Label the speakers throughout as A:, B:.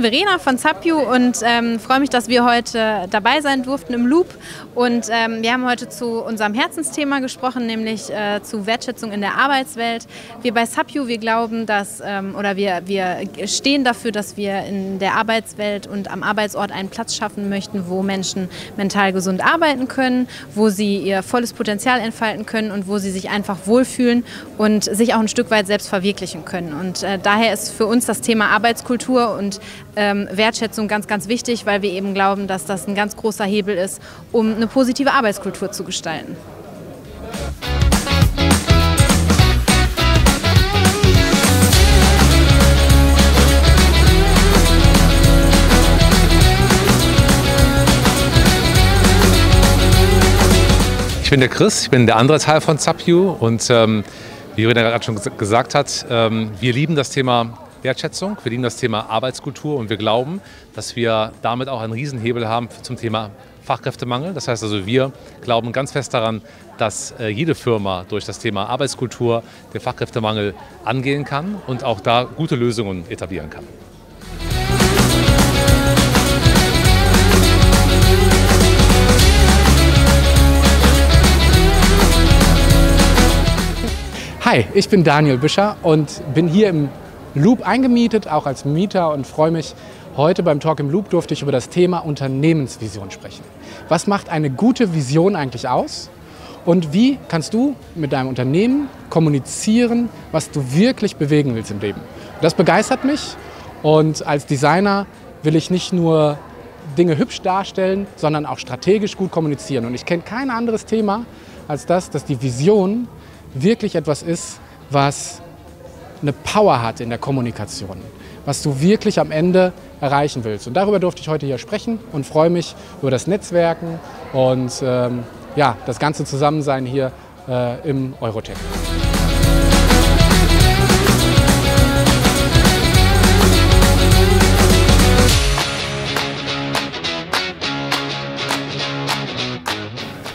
A: bin Verena von Zapiu und ähm, freue mich, dass wir heute dabei sein durften im Loop. Und ähm, wir haben heute zu unserem Herzensthema gesprochen, nämlich äh, zu Wertschätzung in der Arbeitswelt. Wir bei Zapiu, wir glauben, dass, ähm, oder wir, wir stehen dafür, dass wir in der Arbeitswelt und am Arbeitsort einen Platz schaffen möchten, wo Menschen mental gesund arbeiten können, wo sie ihr volles Potenzial entfalten können und wo sie sich einfach wohlfühlen und sich auch ein Stück weit selbst verwirklichen können. Und äh, daher ist für uns das Thema Arbeitskultur und ähm, Wertschätzung ganz, ganz wichtig, weil wir eben glauben, dass das ein ganz großer Hebel ist, um eine positive Arbeitskultur zu gestalten.
B: Ich bin der Chris, ich bin der andere Teil von Zapiu und ähm, wie Rena gerade schon gesagt hat, ähm, wir lieben das Thema Wertschätzung, wir lieben das Thema Arbeitskultur und wir glauben, dass wir damit auch einen Riesenhebel haben zum Thema Fachkräftemangel. Das heißt also, wir glauben ganz fest daran, dass äh, jede Firma durch das Thema Arbeitskultur den Fachkräftemangel angehen kann und auch da gute Lösungen etablieren kann.
C: Hi, ich bin Daniel Büscher und bin hier im Loop eingemietet, auch als Mieter und freue mich, heute beim Talk im Loop durfte ich über das Thema Unternehmensvision sprechen. Was macht eine gute Vision eigentlich aus? Und wie kannst du mit deinem Unternehmen kommunizieren, was du wirklich bewegen willst im Leben? Das begeistert mich und als Designer will ich nicht nur Dinge hübsch darstellen, sondern auch strategisch gut kommunizieren. Und ich kenne kein anderes Thema als das, dass die Vision wirklich etwas ist, was eine Power hat in der Kommunikation, was du wirklich am Ende erreichen willst. Und darüber durfte ich heute hier sprechen und freue mich über das Netzwerken und ähm, ja, das ganze Zusammensein hier äh, im Eurotech.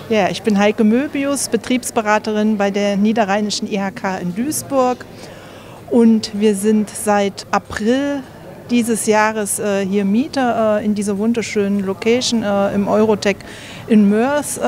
D: Ja, ich bin Heike Möbius, Betriebsberaterin bei der Niederrheinischen IHK in Duisburg. Und wir sind seit April dieses Jahres äh, hier Mieter äh, in dieser wunderschönen Location äh, im Eurotech in Mörs.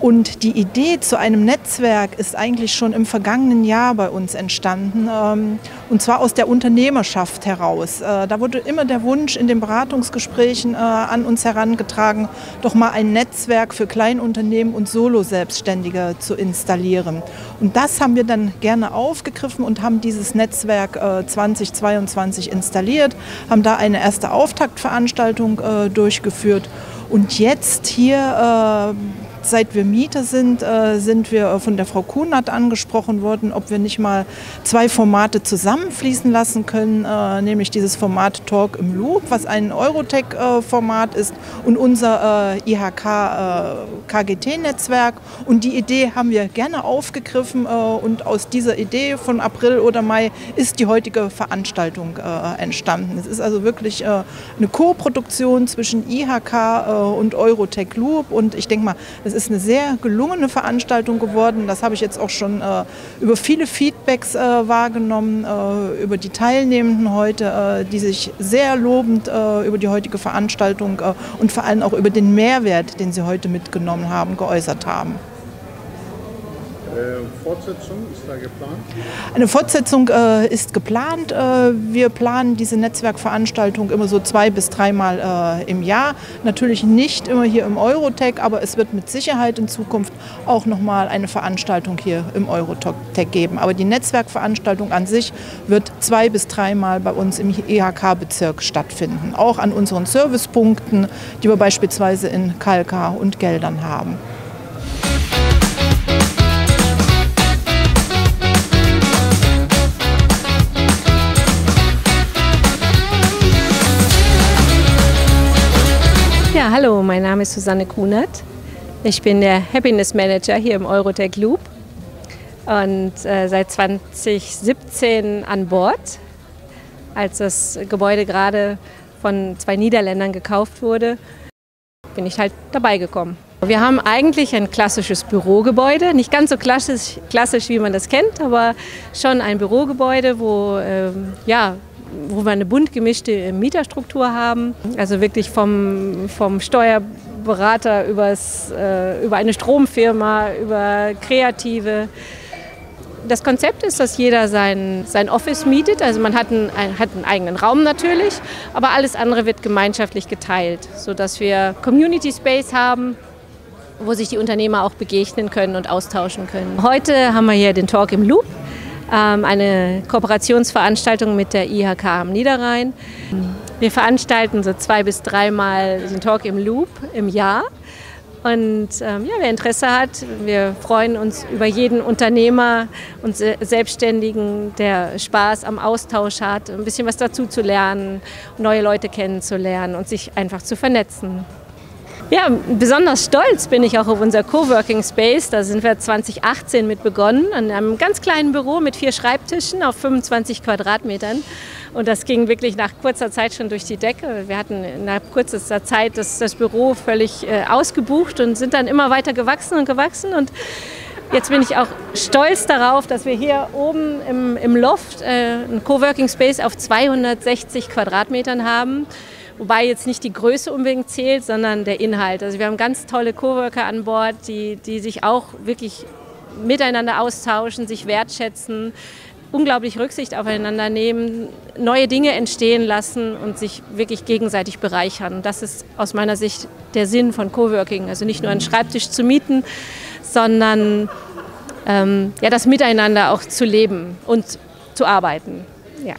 D: Und die Idee zu einem Netzwerk ist eigentlich schon im vergangenen Jahr bei uns entstanden. Ähm, und zwar aus der Unternehmerschaft heraus. Äh, da wurde immer der Wunsch in den Beratungsgesprächen äh, an uns herangetragen, doch mal ein Netzwerk für Kleinunternehmen und Solo-Selbstständige zu installieren. Und das haben wir dann gerne aufgegriffen und haben dieses Netzwerk 2022 äh, installiert, haben da eine erste Auftaktveranstaltung durchgeführt. Und jetzt hier Seit wir Mieter sind, äh, sind wir von der Frau Kunert angesprochen worden, ob wir nicht mal zwei Formate zusammenfließen lassen können, äh, nämlich dieses Format Talk im Loop, was ein Eurotech-Format ist, und unser äh, IHK-KGT-Netzwerk. Und die Idee haben wir gerne aufgegriffen und aus dieser Idee von April oder Mai ist die heutige Veranstaltung entstanden. Es ist also wirklich eine Co-Produktion zwischen IHK und Eurotech Loop und ich denke mal, es ist eine sehr gelungene Veranstaltung geworden. Das habe ich jetzt auch schon äh, über viele Feedbacks äh, wahrgenommen, äh, über die Teilnehmenden heute, äh, die sich sehr lobend äh, über die heutige Veranstaltung äh, und vor allem auch über den Mehrwert, den sie heute mitgenommen haben, geäußert haben.
E: Äh, Fortsetzung ist da geplant?
D: Eine Fortsetzung äh, ist geplant. Äh, wir planen diese Netzwerkveranstaltung immer so zwei bis dreimal äh, im Jahr. Natürlich nicht immer hier im Eurotech, aber es wird mit Sicherheit in Zukunft auch nochmal eine Veranstaltung hier im Eurotech geben. Aber die Netzwerkveranstaltung an sich wird zwei bis dreimal bei uns im EHK-Bezirk stattfinden. Auch an unseren Servicepunkten, die wir beispielsweise in Kalkar und Geldern haben.
F: Hallo, mein Name ist Susanne Kunert. Ich bin der Happiness Manager hier im Eurotech Loop und äh, seit 2017 an Bord, als das Gebäude gerade von zwei Niederländern gekauft wurde, bin ich halt dabei gekommen. Wir haben eigentlich ein klassisches Bürogebäude, nicht ganz so klassisch, klassisch wie man das kennt, aber schon ein Bürogebäude, wo äh, ja, wo wir eine bunt gemischte Mieterstruktur haben. Also wirklich vom, vom Steuerberater übers, äh, über eine Stromfirma, über Kreative. Das Konzept ist, dass jeder sein, sein Office mietet. Also man hat einen, hat einen eigenen Raum natürlich, aber alles andere wird gemeinschaftlich geteilt, sodass wir Community Space haben, wo sich die Unternehmer auch begegnen können und austauschen können. Heute haben wir hier den Talk im Loop, eine Kooperationsveranstaltung mit der IHK am Niederrhein. Wir veranstalten so zwei bis dreimal den Talk im Loop im Jahr. Und ähm, ja, wer Interesse hat, wir freuen uns über jeden Unternehmer und Selbstständigen, der Spaß am Austausch hat, ein bisschen was dazu zu lernen, neue Leute kennenzulernen und sich einfach zu vernetzen. Ja, besonders stolz bin ich auch auf unser Coworking Space. Da sind wir 2018 mit begonnen, in einem ganz kleinen Büro mit vier Schreibtischen auf 25 Quadratmetern. Und das ging wirklich nach kurzer Zeit schon durch die Decke. Wir hatten innerhalb kurzer Zeit das, das Büro völlig äh, ausgebucht und sind dann immer weiter gewachsen und gewachsen. Und Jetzt bin ich auch stolz darauf, dass wir hier oben im, im Loft äh, einen Coworking Space auf 260 Quadratmetern haben. Wobei jetzt nicht die Größe unbedingt zählt, sondern der Inhalt. Also wir haben ganz tolle Coworker an Bord, die, die sich auch wirklich miteinander austauschen, sich wertschätzen, unglaublich Rücksicht aufeinander nehmen, neue Dinge entstehen lassen und sich wirklich gegenseitig bereichern. Das ist aus meiner Sicht der Sinn von Coworking. Also nicht nur einen Schreibtisch zu mieten, sondern ähm, ja, das Miteinander auch zu leben und zu arbeiten. Ja.